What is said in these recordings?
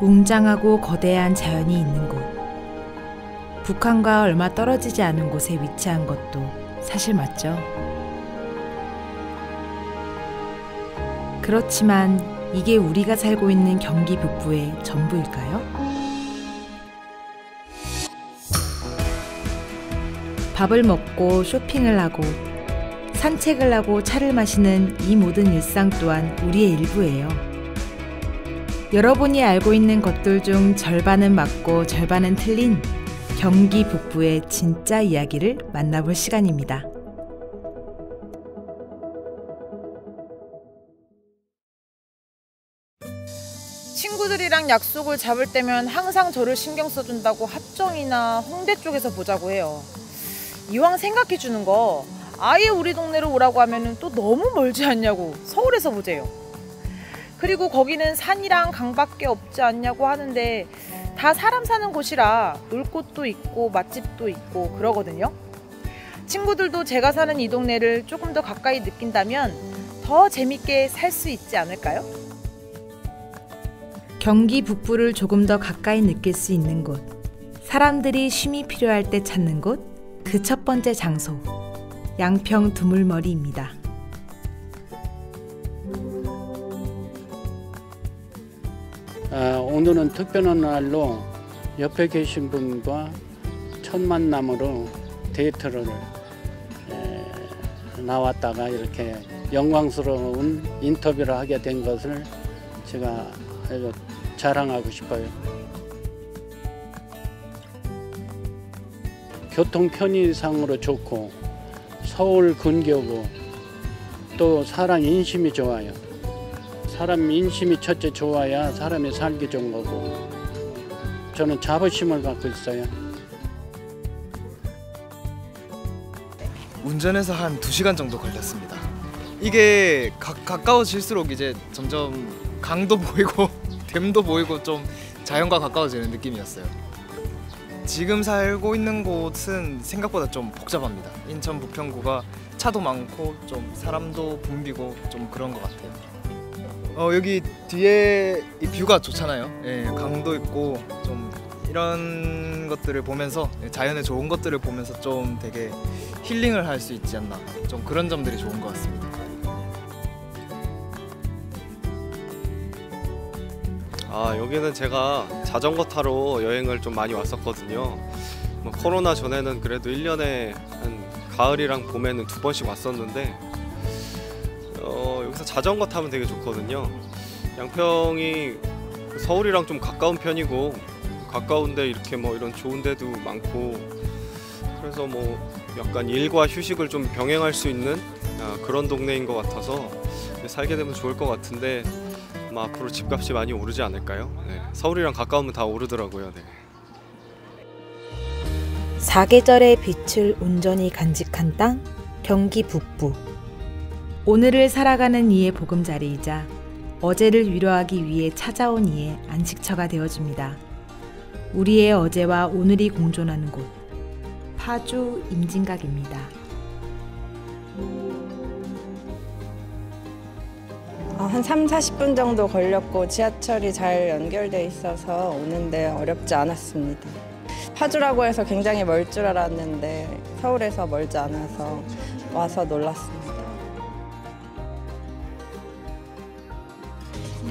웅장하고 거대한 자연이 있는 곳. 북한과 얼마 떨어지지 않은 곳에 위치한 것도 사실 맞죠. 그렇지만 이게 우리가 살고 있는 경기 북부의 전부일까요? 밥을 먹고 쇼핑을 하고 산책을 하고 차를 마시는 이 모든 일상 또한 우리의 일부예요. 여러분이 알고 있는 것들 중 절반은 맞고 절반은 틀린 경기 북부의 진짜 이야기를 만나볼 시간입니다. 친구들이랑 약속을 잡을 때면 항상 저를 신경 써준다고 합정이나 홍대 쪽에서 보자고 해요. 이왕 생각해 주는 거 아예 우리 동네로 오라고 하면은 또 너무 멀지 않냐고 서울에서 보재요. 그리고 거기는 산이랑 강밖에 없지 않냐고 하는데 다 사람 사는 곳이라 놀 곳도 있고 맛집도 있고 그러거든요. 친구들도 제가 사는 이 동네를 조금 더 가까이 느낀다면 더 재밌게 살 수 있지 않을까요? 경기 북부를 조금 더 가까이 느낄 수 있는 곳. 사람들이 쉼이 필요할 때 찾는 곳. 그 첫 번째 장소. 양평 두물머리입니다. 오늘은 특별한 날로 옆에 계신 분과 첫 만남으로 데이트를 에, 나왔다가 이렇게 영광스러운 인터뷰를 하게 된 것을 제가 아주 자랑하고 싶어요. 교통 편의상으로 좋고 서울 근교고 또 사람 인심이 좋아요. 사람 인심이 첫째 좋아야 사람이 살기 좋은 거고 저는 자부심을 갖고 있어요. 운전해서 한 2시간 정도 걸렸습니다. 이게 가, 가까워질수록 이제 점점 강도 보이고 댐도 보이고 좀 자연과 가까워지는 느낌이었어요. 지금 살고 있는 곳은 생각보다 좀 복잡합니다. 인천 부평구가 차도 많고 좀 사람도 붐비고 좀 그런 것 같아요. 어, 여기 뒤에 이 뷰가 좋잖아요. 예, 강도 있고 좀 이런 것들을 보면서 예, 자연의 좋은 것들을 보면서 좀 되게 힐링을 할 수 있지 않나 좀 그런 점들이 좋은 것 같습니다. 아 여기는 제가 자전거 타러 여행을 좀 많이 왔었거든요. 뭐 코로나 전에는 그래도 1년에 한 가을이랑 봄에는 두 번씩 왔었는데 어, 여기서 자전거 타면 되게 좋거든요. 양평이 서울이랑 좀 가까운 편이고 가까운데 이렇게 뭐 이런 좋은 데도 많고 그래서 뭐 약간 일과 휴식을 좀 병행할 수 있는 아, 그런 동네인 것 같아서 살게 되면 좋을 것 같은데 아마 앞으로 집값이 많이 오르지 않을까요? 네. 서울이랑 가까우면 다 오르더라고요. 네. 사계절의 빛을 온전히 간직한 땅 경기 북부. 오늘을 살아가는 이의 보금자리이자 어제를 위로하기 위해 찾아온 이의 안식처가 되어줍니다. 우리의 어제와 오늘이 공존하는 곳 파주 임진각입니다. 어, 한 3, 40분 정도 걸렸고 지하철이 잘 연결돼 있어서 오는데 어렵지 않았습니다. 파주라고 해서 굉장히 멀 줄 알았는데 서울에서 멀지 않아서 와서 놀랐습니다.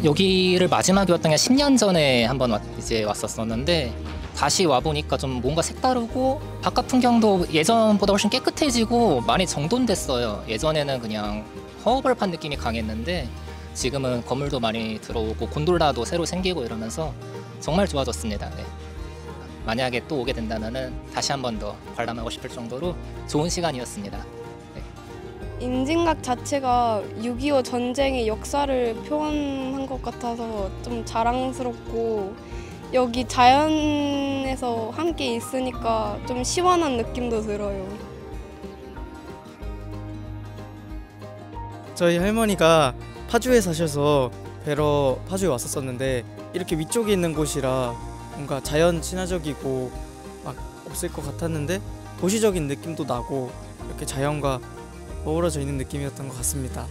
여기를 마지막에 왔던 게 10년 전에 한번 왔- 이제 왔었었는데 다시 와 보니까 좀 뭔가 색다르고 바깥 풍경도 예전보다 훨씬 깨끗해지고 많이 정돈됐어요. 예전에는 그냥 허벌판 느낌이 강했는데 지금은 건물도 많이 들어오고 곤돌라도 새로 생기고 이러면서 정말 좋아졌습니다. 네. 만약에 또 오게 된다면은 다시 한 번 더 관람하고 싶을 정도로 좋은 시간이었습니다. 임진각 자체가 6.25 전쟁의 역사를 표현한 것 같아서 좀 자랑스럽고 여기 자연에서 함께 있으니까 좀 시원한 느낌도 들어요. 저희 할머니가 파주에 사셔서 뵈러 파주에 왔었었는데 이렇게 위쪽에 있는 곳이라 뭔가 자연 친화적이고 막 없을 것 같았는데 도시적인 느낌도 나고 이렇게 자연과 어우러져 있는 느낌이었던 것 같습니다.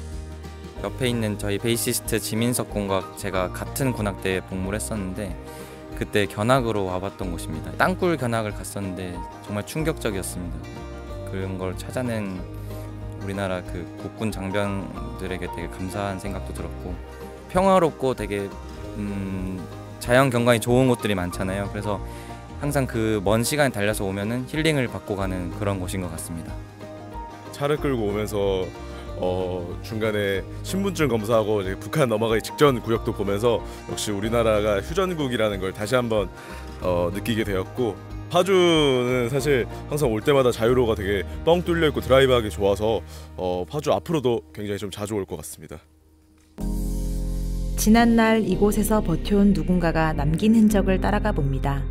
옆에 있는 저희 베이시스트 지민석 군과 제가 같은 군악대에 복무를 했었는데 그때 견학으로 와봤던 곳입니다. 땅굴 견학을 갔었는데 정말 충격적이었습니다. 그런 걸 찾아낸 우리나라 그 국군 장병들에게 되게 감사한 생각도 들었고 평화롭고 되게 음, 자연 경관이 좋은 곳들이 많잖아요. 그래서 항상 그 먼 시간 달려서 오면은 힐링을 받고 가는 그런 곳인 것 같습니다. 차를 끌고 오면서 어, 중간에 신분증 검사하고 북한 넘어가기 직전 구역도 보면서 역시 우리나라가 휴전국이라는 걸 다시 한번 어, 느끼게 되었고 파주는 사실 항상 올 때마다 자유로가 되게 뻥 뚫려 있고 드라이브하기 좋아서 어, 파주 앞으로도 굉장히 좀 자주 올 것 같습니다. 지난날 이곳에서 버텨온 누군가가 남긴 흔적을 따라가 봅니다.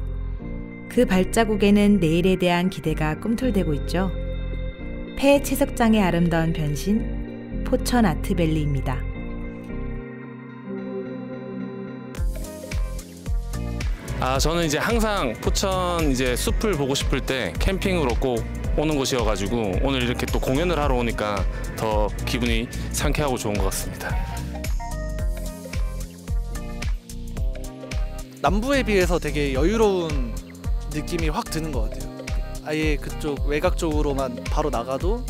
그 발자국에는 내일에 대한 기대가 꿈틀대고 있죠. 폐 채석장의 아름다운 변신, 포천 아트밸리입니다. 아 저는 이제 항상 포천 이제 숲을 보고 싶을 때 캠핑으로 꼭 오는 곳이어가지고 오늘 이렇게 또 공연을 하러 오니까 더 기분이 상쾌하고 좋은 것 같습니다. 남부에 비해서 되게 여유로운 느낌이 확 드는 것 같아요. 아예 그쪽 외곽 쪽으로만 바로 나가도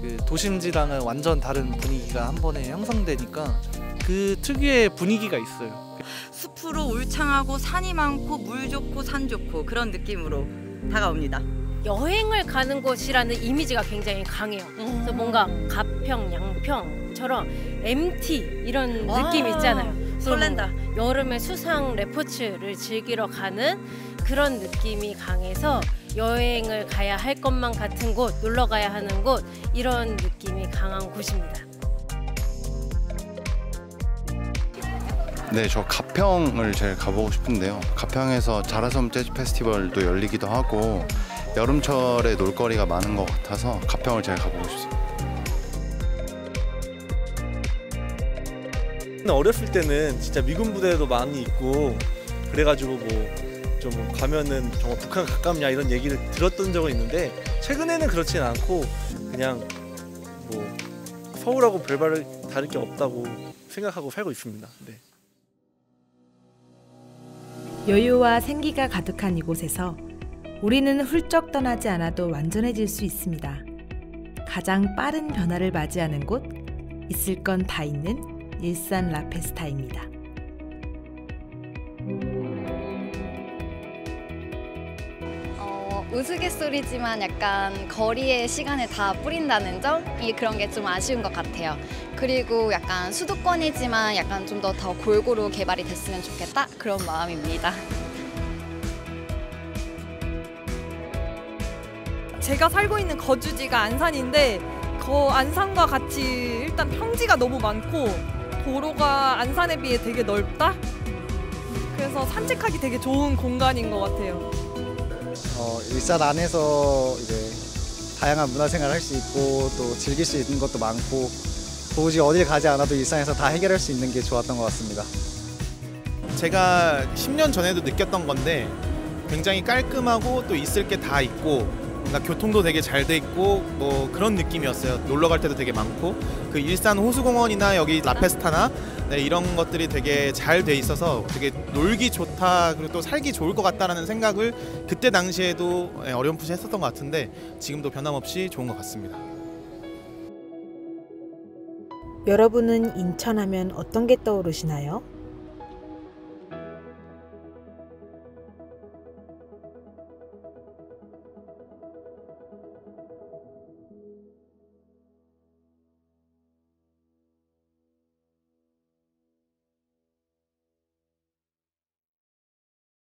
그 도심지랑은 완전 다른 분위기가 한 번에 형성되니까 그 특유의 분위기가 있어요. 숲으로 울창하고 산이 많고 물 좋고 산 좋고 그런 느낌으로 다가옵니다. 여행을 가는 곳이라는 이미지가 굉장히 강해요. 그래서 뭔가 가평, 양평처럼 MT 이런 와, 느낌 있잖아요. 그래서 설렌다. 여름에 수상 레포츠를 즐기러 가는 그런 느낌이 강해서 여행을 가야 할 것만 같은 곳, 놀러 가야 하는 곳 이런 느낌이 강한 곳입니다. 네, 저 가평을 제일 가보고 싶은데요. 가평에서 자라섬 재즈 페스티벌도 열리기도 하고 여름철에 놀거리가 많은 것 같아서 가평을 제일 가보고 싶습니다. 근데 어렸을 때는 진짜 미군 부대도 많이 있고 그래가지고 뭐 좀 가면은 정말 북한 가깝냐 이런 얘기를 들었던 적은 있는데 최근에는 그렇진 않고 그냥 뭐 서울하고 별바를 다를 게 없다고 생각하고 살고 있습니다. 네. 여유와 생기가 가득한 이곳에서 우리는 훌쩍 떠나지 않아도 완전해질 수 있습니다. 가장 빠른 변화를 맞이하는 곳, 있을 건 다 있는 일산 라페스타입니다. 어, 우스갯소리지만 약간 거리에 시간을 다 뿌린다는 점이 그런 게 좀 아쉬운 것 같아요. 그리고 약간 수도권이지만 약간 좀 더 더 골고루 개발이 됐으면 좋겠다 그런 마음입니다. 제가 살고 있는 거주지가 안산인데 그 안산과 같이 일단 평지가 너무 많고 도로가 안산에 비해 되게 넓다. 그래서 산책하기 되게 좋은 공간인 것 같아요. 어, 일산 안에서 이제 다양한 문화생활 할 수 있고 또 즐길 수 있는 것도 많고 굳이 어딜 가지 않아도 일산에서 다 해결할 수 있는 게 좋았던 것 같습니다. 제가 10년 전에도 느꼈던 건데 굉장히 깔끔하고 또 있을 게 다 있고 교통도 되게 잘 돼 있고 뭐 그런 느낌이었어요. 놀러 갈 때도 되게 많고 그 일산 호수공원이나 여기 라페스타나 네, 이런 것들이 되게 잘 돼 있어서 되게 놀기 좋다 그리고 또 살기 좋을 것 같다라는 생각을 그때 당시에도 예, 어렴풋이 했었던 것 같은데 지금도 변함없이 좋은 것 같습니다. 여러분은 인천하면 어떤 게 떠오르시나요?